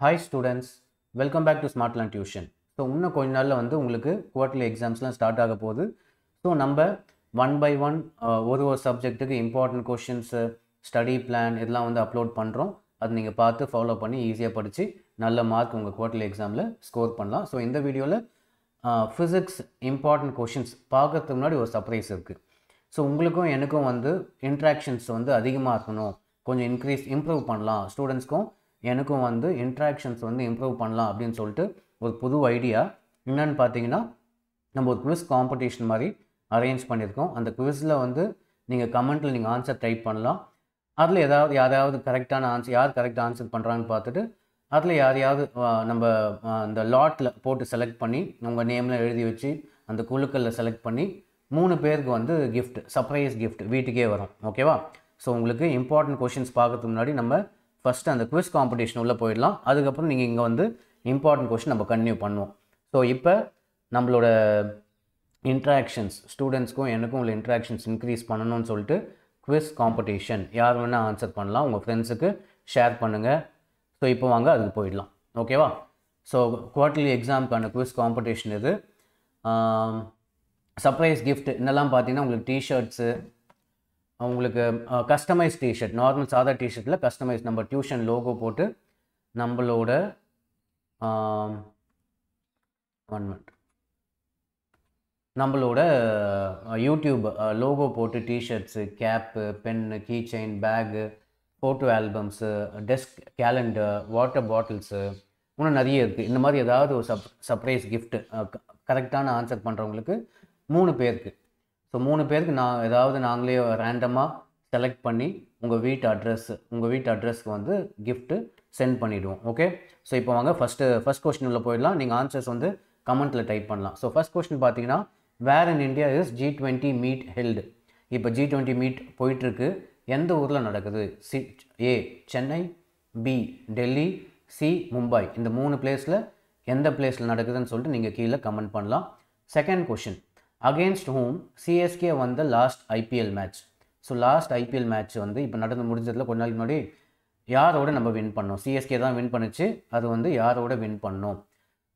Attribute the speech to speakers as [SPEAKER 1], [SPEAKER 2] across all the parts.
[SPEAKER 1] Hi students welcome back to smart tuition so இன்னும் கொஞ்ச நாளில் வந்து உங்களுக்கு குவார்டர்லி எக்ஸாம்ஸ்லாம் ஸ்டார்ட் ஆக போகுது. ஸோ நம்ம ஒன் பை ஒன் ஒரு ஒரு சப்ஜெக்ட்டுக்கு இம்பார்ட்டன்ட் கொஷின்ஸு ஸ்டடி பிளான் இதெல்லாம் வந்து அப்லோட் பண்ணுறோம் அது நீங்கள் பார்த்து ஃபாலோ பண்ணி ஈஸியாக படித்து நல்ல மார்க் உங்கள் குவார்டர்லி எக்ஸாமில் ஸ்கோர் பண்ணலாம். ஸோ இந்த வீடியோவில் ஃபிசிக்ஸ் இம்பார்ட்டன்ட் கொஷின்ஸ் பார்க்கறதுக்கு முன்னாடி ஒரு சர்ப்ரைஸ் இருக்குது ஸோ உங்களுக்கும் எனக்கும் வந்து இன்ட்ராக்ஷன்ஸ் வந்து அதிகமாக இருக்கணும். கொஞ்சம் இன்க்ரீஸ் இம்ப்ரூவ் பண்ணலாம். ஸ்டூடெண்ட்ஸ்க்கும் எனக்கும் வந்து இன்ட்ராக்ஷன்ஸ் வந்து இம்ப்ரூவ் பண்ணலாம் அப்படின்னு சொல்லிட்டு ஒரு புது ஐடியா என்னென்னு பார்த்தீங்கன்னா நம்ம ஒரு குவிஸ் காம்படிஷன் மாதிரி அரேஞ்ச் பண்ணியிருக்கோம். அந்த குவிஸில் வந்து நீங்கள் கமெண்ட்டில் நீங்கள் ஆன்சர் டைப் பண்ணலாம். அதில் ஏதாவது யாராவது கரெக்டான ஆன்சர் யார் கரெக்டாக ஆன்சர் பண்ணுறாங்கன்னு பார்த்துட்டு அதில் யாரையாவது நம்ம அந்த லாட்டில் போட்டு செலக்ட் பண்ணி உங்கள் நேமில் எழுதி வச்சு அந்த குழுக்களில் செலக்ட் பண்ணி மூணு பேருக்கு வந்து கிஃப்ட் சர்ப்ரைஸ் கிஃப்ட் வீட்டுக்கே வரும். ஓகேவா ஸோ உங்களுக்கு இம்பார்ட்டன்ட் கொஷின்ஸ் பார்க்கறதுக்கு முன்னாடி நம்ம ஃபஸ்ட்டு அந்த குவிஸ் காம்படிஷன் உள்ளே போயிடலாம். அதுக்கப்புறம் நீங்கள் இங்கே வந்து இம்பார்ட்டன்ட் கொஷின் நம்ம கன்டினியூ பண்ணுவோம். ஸோ இப்போ நம்மளோட இன்ட்ராக்ஷன்ஸ் ஸ்டூடெண்ட்ஸ்க்கும் எனக்கும் உள்ள இன்ட்ராக்ஷன்ஸ் இன்க்ரீஸ் பண்ணணும்னு சொல்லிட்டு குவிஸ் காம்படிஷன் யார் வேணால் ஆன்சர் பண்ணலாம். உங்கள் ஃப்ரெண்ட்ஸுக்கு ஷேர் பண்ணுங்கள் ஸோ இப்போ வாங்க அதுக்கு போயிடலாம். ஓகேவா ஸோ குவார்ட்டர்லி எக்ஸாமுக்கான குவிஸ் காம்படிஷன் இது சர்ப்ரைஸ் கிஃப்ட் என்னெல்லாம் பார்த்தீங்கன்னா உங்களுக்கு டிஷர்ட்ஸு அவங்களுக்கு கஸ்டமைஸ் டிஷர்ட் நார்மல் சாதா டிஷர்ட்டில் கஸ்டமைஸ் நம்ம டியூஷன் லோகோ போட்டு நம்மளோட ஒன் மினிட் நம்மளோட யூடியூப் லோகோ போட்டு T-shirts cap pen key chain bag photo albums desk calendar water bottles இன்னும் நிறைய இருக்குது இந்த மாதிரி ஏதாவது ஒரு சப் சர்ப்ரைஸ் கிஃப்ட்டு கரெக்டான ஆன்சர் பண்ணுறவங்களுக்கு மூணு பேருக்கு. ஸோ மூணு பேருக்கு நான் ஏதாவது நாங்களே ரேண்டமாக செலக்ட் பண்ணி உங்கள் வீட்டு அட்ரஸ் உங்கள் வீட்டு அட்ரஸ்க்கு வந்து கிஃப்ட்டு சென்ட் பண்ணிவிடுவோம் ஓகே ஸோ இப்போ வாங்க ஃபஸ்ட்டு ஃபஸ்ட் கொஸ்டின் உள்ள போயிடலாம். நீங்கள் ஆன்சர்ஸ் வந்து கமெண்ட்டில் டைப் பண்ணலாம். ஸோ ஃபஸ்ட் கொஸ்டின் பார்த்தீங்கன்னா where in India is G twenty meet held இப்போ ஜி டுவெண்ட்டி மீட் போயிட்டுருக்கு. எந்த ஊரில் நடக்குது? C A Chennai B Delhi C Mumbai இந்த மூணு பிளேஸில் எந்த பிளேஸில் நடக்குதுன்னு சொல்லிட்டு நீங்கள் கீழே கமெண்ட் பண்ணலாம். Second question against home CSK வந்த last IPL match so last IPL match வந்து இப்போ நடந்து முடிஞ்சதில் கொஞ்ச நாள் முன்னாடி யாரோட நம்ம வின் பண்ணோம்? சிஎஸ்கே தான் வின் பண்ணுச்சு. அது வந்து யாரோட வின் பண்ணோம்?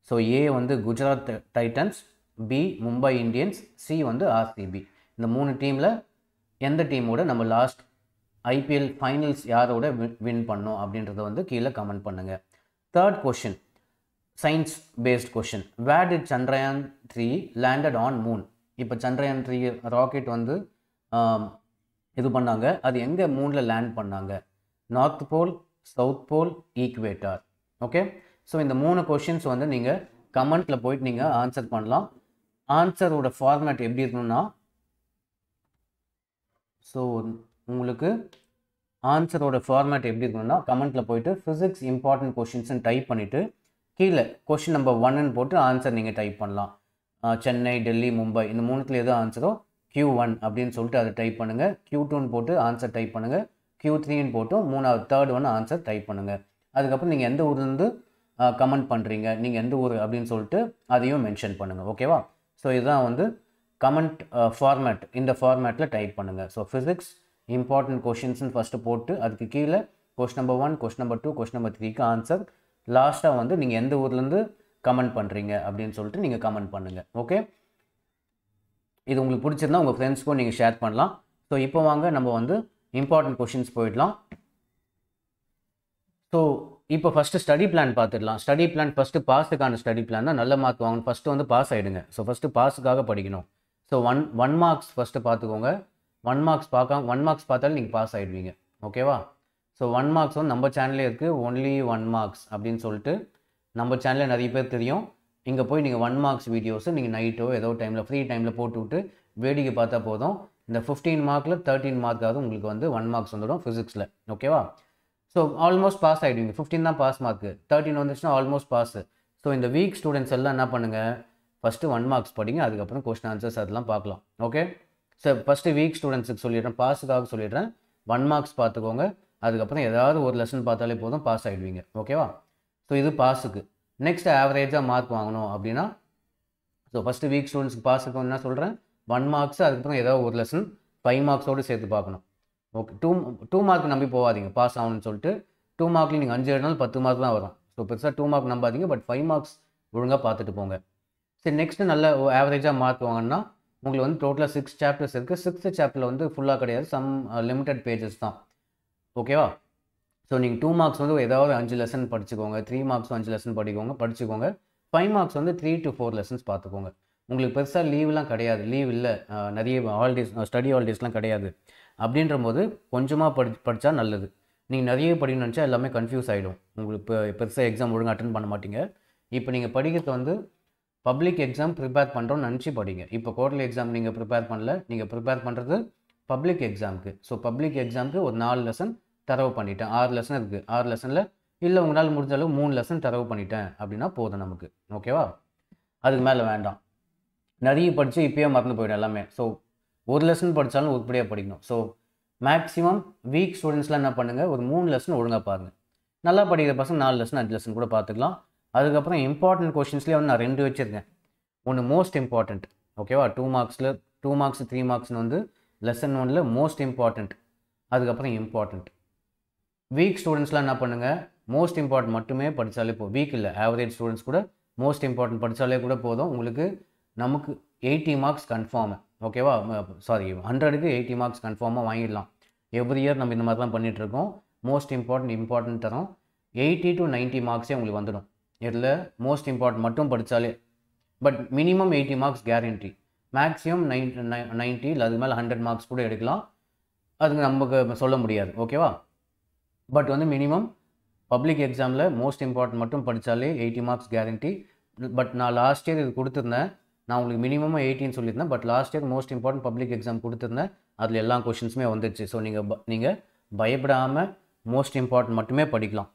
[SPEAKER 1] ஸோ ஏ வந்து Gujarat Titans B Mumbai Indians C வந்து ஆர்சிபி இந்த மூணு டீமில் எந்த டீமோட நம்ம லாஸ்ட் ஐபிஎல் ஃபைனல்ஸ் யாரோட வின் பண்ணோம் அப்படின்றத வந்து கீழே கமெண்ட் பண்ணுங்கள் third question science based question where did Chandrayaan three landed on moon இப்போ சந்திரயான் த்ரீ ராக்கெட் வந்து இது பண்ணாங்க. அது எங்கே மூனில் லேண்ட் பண்ணாங்க? North pole south pole equator okay so இந்த மூணு கொஷின்ஸ் வந்து நீங்கள் கமெண்ட்டில் போயிட்டு நீங்கள் ஆன்சர் பண்ணலாம். ஆன்சரோட ஃபார்மேட் எப்படி இருக்கணும்னா ஸோ உங்களுக்கு ஆன்சரோட ஃபார்மேட் எப்படி இருக்கணும்னா கமெண்ட்டில் போயிட்டு ஃபிசிக்ஸ் இம்பார்ட்டன்ட் கொஷின்ஸ்னு டைப் பண்ணிவிட்டு கீழே கொஷின் நம்பர் ஒன்னு போட்டு ஆன்சர் நீங்கள் டைப் பண்ணலாம். சென்னை டெல்லி மும்பை இந்த மூணுத்தில் எது ஆன்சரோ கியூ ஒன் அப்படின்னு சொல்லிட்டு அதை டைப் பண்ணுங்கள் கியூ டூன்னு போட்டு ஆன்சர் டைப் பண்ணுங்கள் கியூ த்ரீன்னு போட்டு மூணாவது தேர்ட் ஒன் ஆன்சர் டைப் பண்ணுங்கள் அதுக்கப்புறம் நீங்கள் எந்த ஊர்லேருந்து கமெண்ட் பண்ணுறீங்க நீங்கள் எந்த ஊர்? அப்படின்னு சொல்லிட்டு அதையும் மென்ஷன் பண்ணுங்கள் ஓகேவா ஸோ இதுதான் வந்து கமெண்ட் ஃபார்மேட் இந்த ஃபார்மேட்டில் டைப் பண்ணுங்கள் ஸோ ஃபிசிக்ஸ் இம்பார்ட்டன்ட் கொஷின்ஸ்னு ஃபஸ்ட்டு போட்டு அதுக்கு கீழே question number one question number two question number த்ரீக்கு ஆன்சர் லாஸ்ட்டாக வந்து நீங்கள் எந்த ஊர்லேருந்து கமெண்ட் பண்ணுறீங்க அப்படின்னு சொல்லிட்டு நீங்கள் கமெண்ட் பண்ணுங்கள் ஓகே இது உங்களுக்கு பிடிச்சிருந்தா உங்கள் ஃப்ரெண்ட்ஸ்க்கும் நீங்கள் ஷேர் பண்ணலாம். ஸோ இப்போ வாங்க நம்ம வந்து இம்பார்ட்டன்ட் கொஷின்ஸ் போயிடலாம். ஸோ இப்போ ஃபஸ்ட்டு ஸ்டடி பிளான் பார்த்துடலாம். ஸ்டடி பிளான் ஃபஸ்ட்டு பாஸுக்கான ஸ்டடி பிளான் தான் நல்ல மார்க் வாங்கணும். ஃபஸ்ட்டு வந்து பாஸ் ஆகிடுங்க ஸோ ஃபஸ்ட்டு பாஸுக்காக படிக்கணும். So one one marks first பார்த்துக்கோங்க. ஒன் மார்க்ஸ் பார்க்க ஒன் மார்க்ஸ் பார்த்தாலும் நீங்கள் பாஸ் ஆகிடுவீங்க ஓகேவா ஸோ ஒன் மார்க்ஸ் வந்து நம்ம சேனலே இருக்குது ஒன்லி ஒன் மார்க்ஸ் அப்படின்னு சொல்லிட்டு நம்ம சேனலில் நிறைய பேர் தெரியும். இங்கே போய் நீங்கள் ஒன் மார்க்ஸ் வீடியோஸு நீங்கள் நைட்டோ ஏதோ டைமில் ஃப்ரீ டைமில் போட்டு விட்டு வேடிக்கை பார்த்தா போதும். இந்த ஃபிஃப்டீன் மார்க்கில் தேர்ட்டீன் மார்க்காவது உங்களுக்கு வந்து ஒன் மார்க்ஸ் வந்துடும் ஃபிசிக்ஸில் ஓகேவா ஸோ ஆல்மோஸ்ட் பாஸ் ஆகிடுவீங்க ஃபிஃப்டீன் தான் பாஸ் மார்க்கு தேர்ட்டின் வந்துச்சுன்னா ஆல்மோஸ்ட் பாஸு ஸோ இந்த வீக் ஸ்டூடெண்ட்ஸ் எல்லாம் என்ன பண்ணுங்கள் ஃபஸ்ட்டு ஒன் மார்க்ஸ் படிங்க. அதுக்கப்புறம் கொஸ்டின் ஆன்சர்ஸ் அதெல்லாம் பார்க்கலாம். ஓகே ஸோ ஃபஸ்ட்டு வீக் ஸ்டூடெண்ட்ஸுக்கு சொல்லிடுறேன். பாஸுக்காக சொல்லிடுறேன். ஒன் மார்க்ஸ் பார்த்துக்கோங்க. அதுக்கப்புறம் ஏதாவது ஒரு லெசன் பார்த்தாலே போதும் பாஸ் ஆகிடுவீங்க ஓகேவா ஸோ இது பாஸுக்கு நெக்ஸ்ட் ஆவரேஜாக மார்க் வாங்கணும் அப்படின்னா ஸோ ஃபஸ்ட்டு வீக் ஸ்டூடெண்ட்ஸ்க்கு பாஸுக்கு என்ன சொல்கிறேன் ஒன் மார்க்ஸ் அதுக்கப்புறம் ஏதாவது ஒரு லெசன் ஃபைவ் மார்க்ஸோடு சேர்த்து பார்க்கணும். ஓகே டூ டூ மார்க் நம்பி போகாதீங்க பாஸ் ஆகணும்னு சொல்லிட்டு. டூ மார்க்லேயும் நீங்கள் அஞ்சு எழுதினாலும் பத்து மார்க் தான் வரும். ஸோ பெருசாக டூ மார்க் நம்பாதீங்க பட் ஃபைவ் மார்க்ஸ் ஒழுங்காக பார்த்துட்டு போங்க. சரி நெக்ஸ்ட்டு நல்ல ஆவரேஜாக மார்க் வாங்கினா உங்களுக்கு வந்து டோட்டலாக சிக்ஸ் சாப்டர்ஸ் இருக்குது சிக்ஸ்த்து சாப்டரில் வந்து ஃபுல்லாக கிடையாது. சம் லிமிட்டட் பேஜஸ் தான். ஓகேவா ஸோ நீங்கள் டூ மார்க்ஸ் வந்து ஏதாவது அஞ்சு லெசன் படிச்சுக்கோங்க. த்ரீ மார்க்ஸ் அஞ்சு லெசன் படிக்கோங்க. படிச்சுக்கோங்க. ஃபைவ் மார்க்ஸ் வந்து த்ரீ டு ஃபோர் லெசன்ஸ் பார்த்துக்கோங்க. உங்களுக்கு பெருசாக லீவ்லாம் கிடையாது. லீவ் இல்லை. நிறைய ஹாலிடேஸ் ஸ்டடி ஹாலிடேஸ்லாம் கிடையாது. அப்படின்ற போது கொஞ்சமாக படி படித்தா நல்லது. நீங்கள் நிறைய படிக்கணும்னு நினச்சா எல்லாமே கன்ஃபியூஸ் ஆகிடும் உங்களுக்கு இப்போ பெருசாக எக்ஸாம் ஒழுங்காக அட்டன் பண்ண மாட்டீங்க. இப்போ நீங்கள் படிக்கிறது வந்து பப்ளிக் எக்ஸாம் ப்ரிப்பேர் பண்ணுறோன்னு நினச்சி படிங்க. இப்போ குவார்டர்லி எக்ஸாம் நீங்கள் ப்ரிப்பேர் பண்ணல. நீங்கள் ப்ரிப்பேர் பண்ணுறது பப்ளிக் எக்ஸாமுக்கு ஸோ பப்ளிக் எக்ஸாமுக்கு ஒரு நாலு லெசன் தரவு பண்ணிட்டேன். ஆறு லெசன் இருக்குது ஆறு லெசனில் இல்லை உங்களால் முடிஞ்ச அளவு மூணு லெசன் தரவு பண்ணிட்டேன். அப்படின்னா போதும் நமக்கு. ஓகேவா அதுக்கு மேலே வேண்டாம். நிறைய படித்து இப்போயே மறந்து போயிடும் எல்லாமே. ஸோ ஒரு லெசன் படித்தாலும் உருப்படியாக படிக்கணும். ஸோ மேக்ஸிமம் வீக் ஸ்டூடெண்ட்ஸ்லாம் என்ன பண்ணுங்கள் ஒரு மூணு லெசன் ஒழுங்காக பாருங்கள் நல்லா படிக்கிற பசங்க நாலு லெசன் அஞ்சு லெசன் கூட பார்த்துக்கலாம் அதுக்கப்புறம் இம்பார்ட்டன்ட் கொஷின்ஸ்லேயே வந்து நான் ரெண்டு வச்சுருக்கேன். ஒன்று மோஸ்ட் இம்பார்ட்டண்ட் ஓகேவா டூ மார்க்ஸில் டூ மார்க்ஸ் த்ரீ மார்க்ஸ்னு வந்து லெசன் ஒன்ல மோஸ்ட் இம்பார்ட்டண்ட் அதுக்கப்புறம் இம்பார்ட்டண்ட் வீக் ஸ்டூடெண்ட்ஸ்லாம் என்ன பண்ணுங்கள் மோஸ்ட் இம்பார்ட்டன்ட் மட்டுமே படித்தாலே போதும் வீக் இல்லை ஆவரேஜ் ஸ்டூடெண்ட்ஸ் கூட மோஸ்ட் இம்பார்ட்டன்ட் படித்தாலே கூட போதும். உங்களுக்கு நமக்கு எயிட்டி மார்க்ஸ் கன்ஃபார்மு ஓகேவா சாரி ஹண்ட்ரடுக்கு எயிட்டி மார்க்ஸ் கன்ஃபார்மாக வாங்கிடலாம். எவ்ரி இயர் நம்ம இந்த மாதிரி தான் மோஸ்ட் இம்பார்ட்டன்ட் இம்பார்ட்டன்ட் தரோம். எயிட்டி டு 90 மார்க்ஸே உங்களுக்கு வந்துடும். இதில் மோஸ்ட் இம்பார்ட்டன்ட் மட்டும் படித்தாலே but minimum eighty marks guarantee maximum nine ninety இல்லை அதுக்கு மேலே ஹண்ட்ரட் மார்க்ஸ் கூட எடுக்கலாம். அதுக்கு நமக்கு சொல்ல முடியாது. ஓகேவா பட் வந்து மினிமம் பப்ளிக் எக்ஸாமில் மோஸ்ட் இம்பார்ட்டன்ட் மட்டும் படித்தாலே எயிட்டி மார்க்ஸ் கேரண்டி பட் நான் லாஸ்ட் இயர் இது கொடுத்துருந்தேன். நான் உங்களுக்கு மினிமமாக எயிட்டின்னு சொல்லியிருந்தேன். But last year most important public exam கொடுத்துருந்தேன். அதில் எல்லா கொஷின்ஸுமே வந்துச்சு ஸோ நீங்கள் ப நீங்கள் பயப்படாமல் மோஸ்ட் இம்பார்ட்டன்ட் மட்டுமே படிக்கலாம்.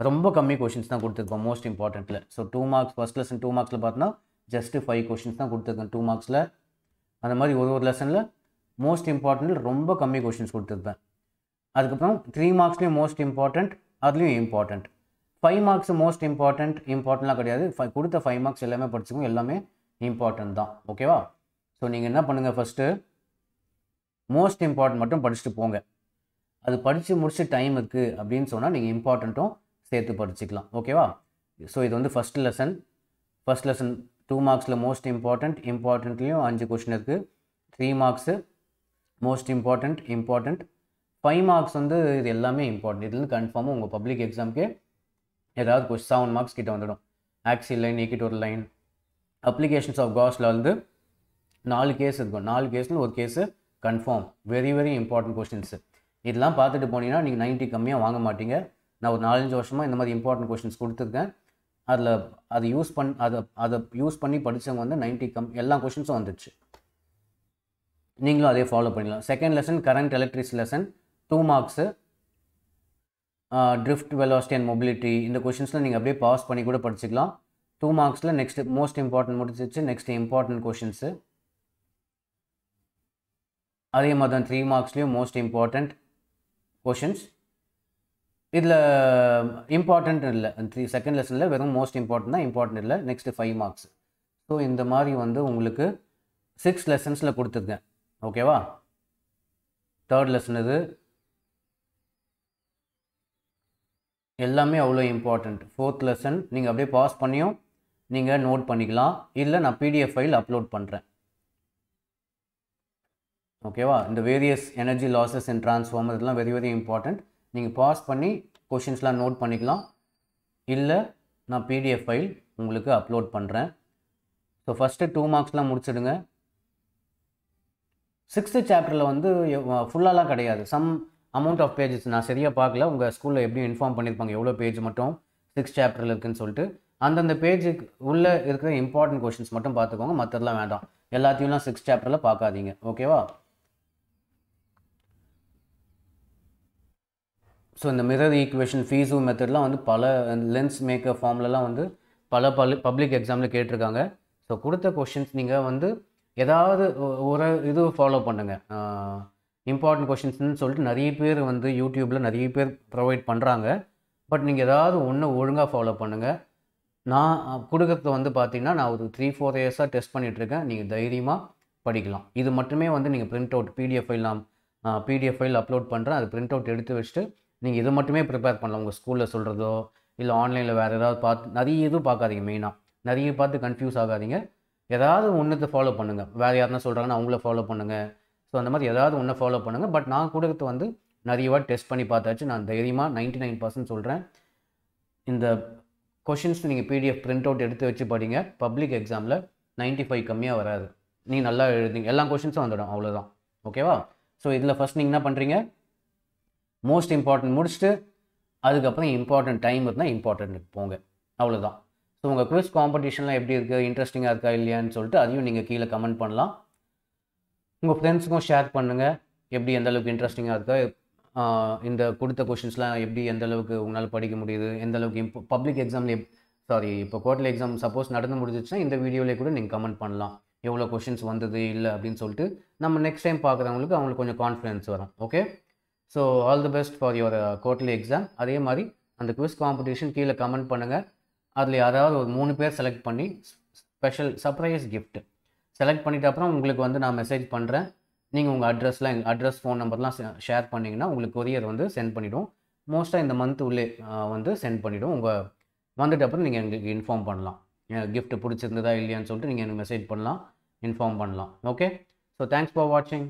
[SPEAKER 1] ரொம்ப கம்மி கொஷின்ஸ் தான் கொடுத்துருக்கோம் most இம்பார்ட்டண்ட்டில் so two marks first lesson two மார்க்ஸில் பார்த்தோன்னா ஜஸ்ட்டு ஃபைவ் கொஷின்ஸ் தான் கொடுத்துருக்கேன். டூ மார்க்ஸில் அந்த மாதிரி ஒரு ஒரு லெசனில் மோஸ்ட் இம்பார்ட்டண்ட்டில் ரொம்ப கம்மி கொஷின்ஸ் கொடுத்துருப்பேன். அதுக்கப்புறம் த்ரீ மார்க்ஸ்லேயும் மோஸ்ட் இம்பார்ட்டண்ட் அதுலேயும் important five marks most important இம்பார்ட்டன்ட்லாம் கிடையாது. ஃபை- கொடுத்த ஃபைவ் மார்க்ஸ் எல்லாமே படிச்சுக்கோங்க எல்லாமே இம்பார்ட்டன்ட் தான். ஓகேவா ஸோ நீங்கள் என்ன பண்ணுங்கள் ஃபஸ்ட்டு மோஸ்ட் இம்பார்ட்டன்ட் மட்டும் படிச்சுட்டு போங்க. அது படித்து முடிச்சு டைம் இருக்குது அப்படின்னு சொன்னால் நீங்கள் இம்பார்ட்டண்ட்டும் சேர்த்து படிச்சுக்கலாம். ஓகேவா ஸோ இது வந்து first lesson first lesson two மார்க்ஸில் most important இம்பார்ட்டண்ட்லேயும் அஞ்சு கொஷின் இருக்குது three marks most important important five marks வந்து இது எல்லாமே இம்பார்ட்டன்ட் இதுலேருந்து கன்ஃபார்மாக உங்கள் பப்ளிக் எக்ஸாம்க்கே ஏதாவது கொஸ்ட் செவன் மார்க்ஸ் கிட்ட வந்துடும். Axial line equatorial line applications of castle வந்து நாலு கேஸ் இருக்கும். நாலு கேஸில் ஒரு case confirm very very important questions இதெல்லாம் பார்த்துட்டு போனீங்கன்னா நீங்கள் 90 கம்மியாக வாங்க மாட்டீங்க. நான் ஒரு நாலஞ்சு வருஷமாக இந்த மாதிரி இம்பார்ட்டன்ட் கொஸ்டின்ஸ் கொடுத்துருக்கேன். அதில் அதை யூஸ் பண் அதை அதை யூஸ் பண்ணி படித்தவங்க வந்து 90 கம் எல்லா கொஷின்ஸும் வந்துடுச்சு நீங்களும் அதே ஃபாலோ பண்ணிடலாம். Second lesson current electrics lesson two marks drift velocity and mobility இந்த கொஷின்ஸில் நீங்கள் அப்படியே பாஸ் பண்ணி கூட படிச்சுக்கலாம். டூ மார்க்ஸில் நெக்ஸ்ட் மோஸ்ட் இம்பார்ட்டன்ட் முடிச்சிச்சு நெக்ஸ்ட் இம்பார்ட்டன்ட் கொஷின்ஸு அதே மாதிரி தான் த்ரீ மார்க்ஸ்லேயும் மோஸ்ட் இம்பார்ட்டண்ட் கொஷின்ஸ் இதில் இம்பார்ட்டண்ட் இல்லை. த்ரீ செகண்ட் லெசனில் வெறும் மோஸ்ட் இம்பார்ட்டன்ட் தான் இம்பார்ட்டன்ட் இல்லை. நெக்ஸ்ட்டு ஃபைவ் மார்க்ஸ் ஸோ இந்த மாதிரி வந்து உங்களுக்கு சிக்ஸ் லெசன்ஸில் கொடுத்துருக்கேன். ஓகேவா தேர்ட் லெசன் இது. எல்லாமே அவ்வளோ இம்பார்ட்டண்ட் ஃபோர்த் லெசன் நீங்கள் அப்படியே பாஸ் பண்ணியும் நீங்கள் நோட் பண்ணிக்கலாம். இல்லை நான் பிடிஎஃப் ஃபைல் அப்லோட் பண்ணுறேன் ஓகேவா இந்த various energy losses and transformer இதெல்லாம் வெரி வெரி இம்பார்ட்டண்ட் நீங்கள் பாஸ் பண்ணி கொஷின்ஸ்லாம் நோட் பண்ணிக்கலாம். இல்லை நான் பிடிஎஃப் ஃபைல் உங்களுக்கு அப்லோட் பண்ணுறேன் ஸோ ஃபஸ்ட்டு டூ மார்க்ஸ்லாம் முடிச்சிடுங்க. சிக்ஸ்த்து சாப்டரில் வந்து ஃபுல்லாலாம் கிடையாது. சம் அமௌண்ட் ஆஃப் பேஜஸ் நான் சரியாக பார்க்கல. உங்கள் ஸ்கூலில் எப்படி இன்ஃபார்ம் பண்ணியிருப்பாங்க எவ்வளோ பேஜ் மட்டும்? சிக்ஸ் சாப்டரில் இருக்குன்னு சொல்லிட்டு. அந்தந்த பேஜுக்கு உள்ளே இருக்கிற இம்பார்ட்டன்ட் கொஷின்ஸ் மட்டும் பார்த்துக்கோங்க. மற்றதெல்லாம் வேண்டாம். எல்லாத்தையும்லாம் சிக்ஸ் சாப்டரில் பார்க்காதீங்க. ஓகேவா ஸோ இந்த மிரர் ஈக்குவேஷன் ஃபீஸு மெத்தட்லாம் வந்து பல லென்ஸ் மேக்கர் ஃபார்ம்லலாம் வந்து பல பல பப்ளிக் எக்ஸாமில் கேட்டிருக்காங்க. ஸோ கொடுத்த கொஷின்ஸ் நீங்கள் வந்து ஏதாவது ஒரு இது ஃபாலோ பண்ணுங்கள் இம்பார்ட்டன்ட் கொஷின்ஸ்னு சொல்லிட்டு நிறைய பேர் வந்து யூடியூப்பில் நிறைய பேர் ப்ரொவைட் பண்ணுறாங்க பட் நீங்கள் ஏதாவது ஒன்று ஒழுங்காக ஃபாலோ பண்ணுங்கள் நான் அஹ், கொடுக்கறது வந்து பார்த்தீங்கன்னா நான் ஒரு த்ரீ ஃபோர் இயர்ஸாக டெஸ்ட் பண்ணிகிட்ருக்கேன் நீங்கள் தைரியமாக படிக்கலாம். இது மட்டுமே வந்து நீங்கள் பிரிண்ட் அவுட் பிடிஎஃப் ஃபைல் நான் பிடிஎஃப் ஃபைல் அப்லோட் பண்ணுறேன் அது பிரிண்ட் அவுட் எடுத்து வச்சுட்டு நீங்கள் இது மட்டுமே ப்ரிப்பேர் பண்ணலாம். உங்கள் ஸ்கூலில் சொல்கிறதோ இல்லை ஆன்லைனில் வேறு ஏதாவது பார்த்து நிறைய இதுவும் பார்க்காதீங்க மெயினாக நிறைய பார்த்து கன்ஃபியூஸ் ஆகாதீங்க. ஏதாவது ஒன்றுத்தை ஃபாலோ பண்ணுங்கள் வேறு யாருன்னா சொல்கிறாங்கன்னா அவங்கள ஃபாலோ பண்ணுங்கள் ஸோ அந்த மாதிரி ஏதாவது ஒன்றை ஃபாலோ பண்ணுங்கள் பட் நான் கொடுத்து வந்து நிறைய டெஸ்ட் பண்ணி பார்த்தாச்சு. நான் தைரியமாக நைன்ட்டி நைன் பர்சன்ட் சொல்கிறேன் இந்த கொஷின்ஸ் நீங்கள் பிடிஎஃப் பிரிண்ட் அவுட் எடுத்து வச்சு படிங்க. பப்ளிக் எக்ஸாமில் நைன்ட்டி ஃபைவ் கம்மியாக வராது. நீங்கள் நல்லா எழுதிங்க எல்லா கொஷின்ஸும் வந்துடும். அவ்வளோதான் ஓகேவா ஸோ இதில் ஃபஸ்ட் நீங்கள் என்ன பண்ணுறீங்க மோஸ்ட் இம்பார்ட்டன்ட் முடிச்சுட்டு அதுக்கப்புறம் இம்பார்ட்டன்ட் டைம் இருந்தால் இம்பார்ட்டன்ட் போங்க. அவ்வளோதான் ஸோ உங்கள் குவிஸ் காம்படிஷன்லாம் எப்படி இருக்குது இன்ட்ரெஸ்டிங்காக இருக்கா? இல்லையான்னு சொல்லிட்டு அதையும் நீங்கள் கீழே கமெண்ட் பண்ணலாம். உங்கள் ஃப்ரெண்ட்ஸுக்கும் ஷேர் பண்ணுங்கள் எப்படி எந்த அளவுக்கு இன்ட்ரெஸ்டிங்காக இருக்கா? இந்த கொடுத்த கொஷின்ஸ்லாம் எப்படி எந்த அளவுக்கு உங்களால் படிக்க முடியுது? எந்த அளவுக்கு இப்போ பப்ளிக் எக்ஸாமில் எப் சாரி இப்போ குவார்டர்லி எக்ஸாம் சப்போஸ் நடந்து முடிஞ்சிச்சுன்னா இந்த வீடியோவிலே கூட நீங்கள் கமெண்ட் பண்ணலாம். எவ்வளோ கொஷின்ஸ் வந்தது இல்லை அப்படின்னு சொல்லிட்டு நம்ம நெக்ஸ்ட் டைம் பார்க்குறவங்களுக்கு அவங்களுக்கு கொஞ்சம் கான்ஃபிடன்ஸ் வரும். Okay so all the best for your quarterly exam அதே மாதிரி அந்த குவிஸ் காம்படிஷன் கீழே கமெண்ட் பண்ணுங்கள் அதில் யாராவது ஒரு மூணு பேர் செலக்ட் பண்ணி ஸ்பெஷல் சர்ப்ரைஸ் கிஃப்ட்டு செலக்ட் பண்ணிட்ட அப்புறம் உங்களுக்கு வந்து நான் மெசேஜ் பண்ணுறேன் நீங்கள் உங்கள் அட்ரஸ்லாம் எங்கள் அட்ரஸ் ஃபோன் நம்பர்லாம் ஷேர் பண்ணிங்கன்னா உங்களுக்கு கொரியர் வந்து சென்ட் பண்ணிவிடும் மோஸ்ட்டாக இந்த மந்த் உள்ளே வந்து சென்ட் பண்ணிவிடும் உங்கள் வந்துட்ட அப்புறம் நீங்கள் எங்களுக்கு இன்ஃபார்ம் பண்ணலாம். கிஃப்ட் பிடிச்சிருந்ததா இல்லையான்னு சொல்லிட்டு நீங்கள் எனக்கு மெசேஜ் பண்ணலாம். இன்ஃபார்ம் பண்ணலாம். ஓகே ஸோ தேங்க்ஸ் ஃபார் வாட்சிங்